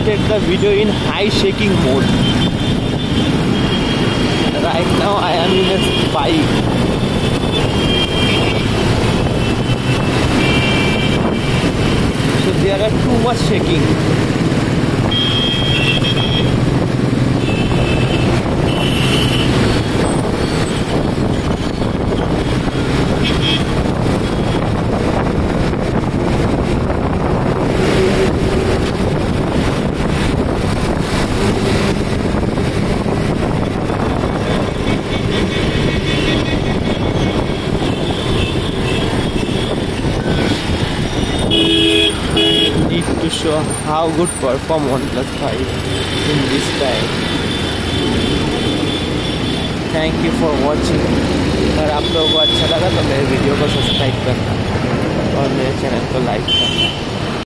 take the video in high shaking mode. Right now I am in a bike. So there are too much shaking. To show how good perform OnePlus 5 in this time. Thank you for watching अगर आप लोगों को अच्छा लगा तो मेरे video को subscribe करना और मेरे चैनल को लाइक करना